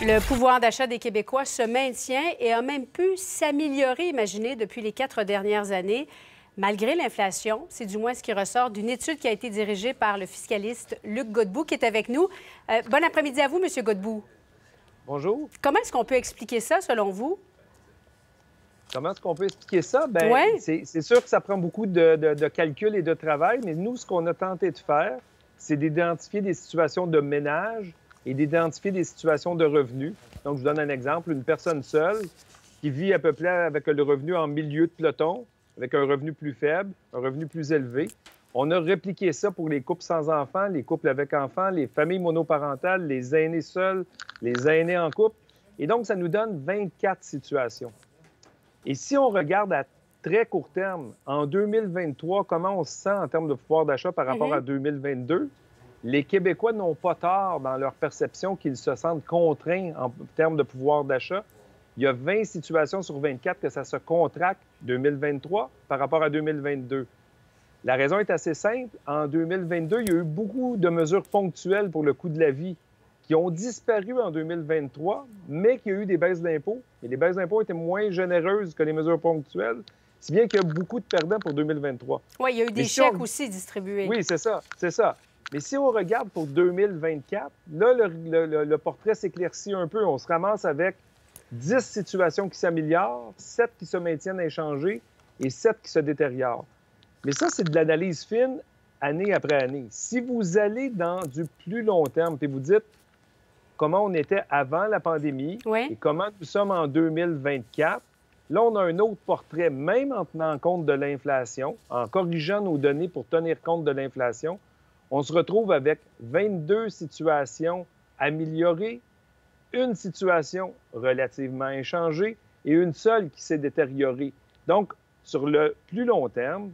Le pouvoir d'achat des Québécois se maintient et a même pu s'améliorer, imaginez, depuis les quatre dernières années, malgré l'inflation. C'est du moins ce qui ressort d'une étude qui a été dirigée par le fiscaliste Luc Godbout, qui est avec nous. Euh, bon après-midi à vous, M. Godbout. Bonjour. Comment est-ce qu'on peut expliquer ça, selon vous? Comment est-ce qu'on peut expliquer ça? Bien, c'est sûr que ça prend beaucoup de, de calculs et de travail, mais nous, ce qu'on a tenté de faire, c'est d'identifier des situations de ménage et d'identifier des situations de revenus. Donc, je vous donne un exemple. Une personne seule qui vit à peu près avec le revenu en milieu de peloton, avec un revenu plus faible, un revenu plus élevé. On a répliqué ça pour les couples sans enfants, les couples avec enfants, les familles monoparentales, les aînés seuls, les aînés en couple. Et donc, ça nous donne 24 situations. Et si on regarde à très court terme, en 2023, comment on se sent en termes de pouvoir d'achat par rapport mm-hmm. à 2022? Les Québécois n'ont pas tort dans leur perception qu'ils se sentent contraints en termes de pouvoir d'achat. Il y a 20 situations sur 24 que ça se contracte 2023 par rapport à 2022. La raison est assez simple. En 2022, il y a eu beaucoup de mesures ponctuelles pour le coût de la vie qui ont disparu en 2023, mais qu'il y a eu des baisses d'impôts. Et les baisses d'impôts étaient moins généreuses que les mesures ponctuelles, si bien qu'il y a beaucoup de perdants pour 2023. Oui, il y a eu des chèques aussi distribués. Oui, c'est ça, c'est ça. Mais si on regarde pour 2024, là, le, portrait s'éclaircit un peu. On se ramasse avec 10 situations qui s'améliorent, 7 qui se maintiennent inchangées et 7 qui se détériorent. Mais ça, c'est de l'analyse fine année après année. Si vous allez dans du plus long terme et vous dites comment on était avant la pandémie et comment nous sommes en 2024, là, on a un autre portrait, même en tenant compte de l'inflation, en corrigeant nos données pour tenir compte de l'inflation on se retrouve avec 22 situations améliorées, une situation relativement inchangée et une seule qui s'est détériorée. Donc, sur le plus long terme,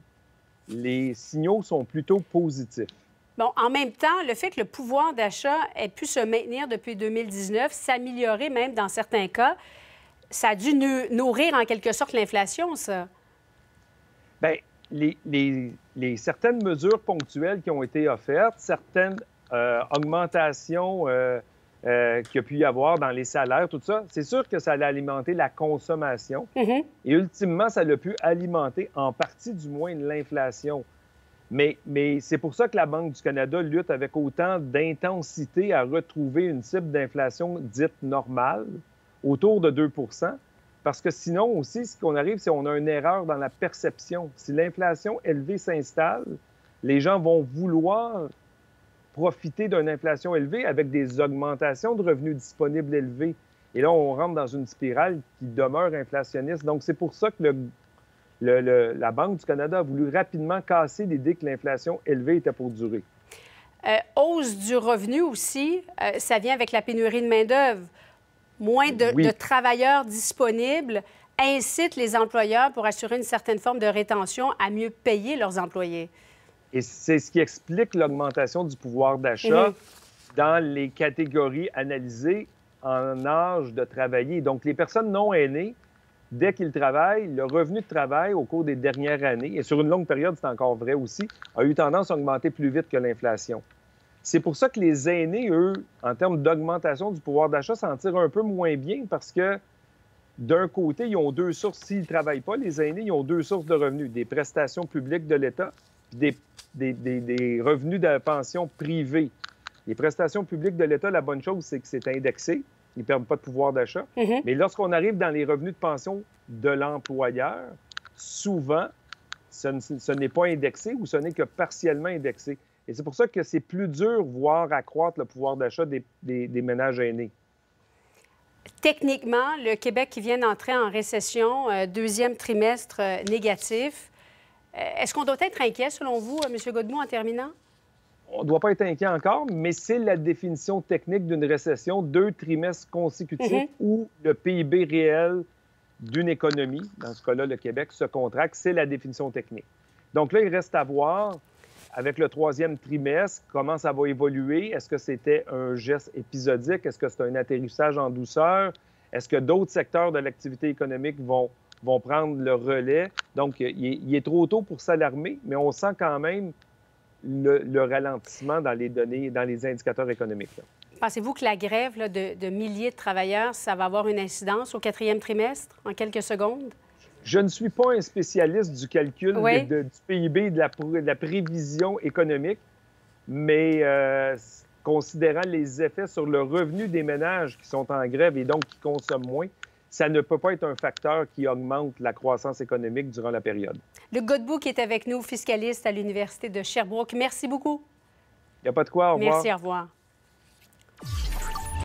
les signaux sont plutôt positifs. Bon, en même temps, le fait que le pouvoir d'achat ait pu se maintenir depuis 2019, s'améliorer même dans certains cas, ça a dû nourrir en quelque sorte l'inflation, ça. Bien, les, certaines mesures ponctuelles qui ont été offertes, certaines euh, augmentations euh, euh, qu'il y a pu y avoir dans les salaires, tout ça, c'est sûr que ça allait alimenter la consommation. Mm-hmm. Et ultimement, ça a pu alimenter en partie du moins l'inflation. Mais, mais c'est pour ça que la Banque du Canada lutte avec autant d'intensité à retrouver une cible d'inflation dite normale, autour de 2 parce que sinon aussi, ce qu'on arrive, c'est qu'on a une erreur dans la perception. Si l'inflation élevée s'installe, les gens vont vouloir profiter d'une inflation élevée avec des augmentations de revenus disponibles élevés. Et là, on rentre dans une spirale qui demeure inflationniste. Donc, c'est pour ça que la Banque du Canada a voulu rapidement casser l'idée que l'inflation élevée était pour durer. Euh, hausse du revenu aussi, euh, ça vient avec la pénurie de main-d'œuvre moins de, travailleurs disponibles incite les employeurs pour assurer une certaine forme de rétention à mieux payer leurs employés. Et c'est ce qui explique l'augmentation du pouvoir d'achat mhm. dans les catégories analysées en âge de travailler. Donc, les personnes non aînées, dès qu'ils travaillent, le revenu de travail au cours des dernières années, et sur une longue période, c'est encore vrai aussi, a eu tendance à augmenter plus vite que l'inflation. C'est pour ça que les aînés, eux, en termes d'augmentation du pouvoir d'achat, s'en tirent un peu moins bien parce que d'un côté, ils ont deux sources. S'ils ne travaillent pas, les aînés, ils ont deux sources de revenus, des prestations publiques de l'État des, des, revenus de pension privée. Les prestations publiques de l'État, la bonne chose, c'est que c'est indexé. Ils ne perdent pas de pouvoir d'achat. Mm-hmm. Mais lorsqu'on arrive dans les revenus de pension de l'employeur, souvent, ce n'est pas indexé ou ce n'est que partiellement indexé. Et c'est pour ça que c'est plus dur, voir accroître le pouvoir d'achat des, ménages aînés. Techniquement, le Québec qui vient d'entrer en récession, euh, deuxième trimestre euh, négatif, euh, est-ce qu'on doit être inquiet, selon vous, M. Godbout, en terminant? On ne doit pas être inquiet encore, mais c'est la définition technique d'une récession, deux trimestres consécutifs mm-hmm. où le PIB réel d'une économie, dans ce cas-là le Québec, se contracte. C'est la définition technique. Donc là, il reste à voir avec le troisième trimestre, comment ça va évoluer? Est-ce que c'était un geste épisodique? Est-ce que c'est un atterrissage en douceur? Est-ce que d'autres secteurs de l'activité économique vont, vont prendre le relais? Donc, il est, trop tôt pour s'alarmer, mais on sent quand même le, ralentissement dans les données, dans les indicateurs économiques. Pensez-vous que la grève de, milliers de travailleurs, ça va avoir une incidence au quatrième trimestre, en quelques secondes? Je ne suis pas un spécialiste du calcul du PIB et de la, prévision économique, mais euh, considérant les effets sur le revenu des ménages qui sont en grève et donc qui consomment moins, ça ne peut pas être un facteur qui augmente la croissance économique durant la période. Le Godbout qui est avec nous, fiscaliste à l'Université de Sherbrooke. Merci beaucoup. Il n'y a pas de quoi. Au revoir. Merci, au revoir.